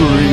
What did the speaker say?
agree.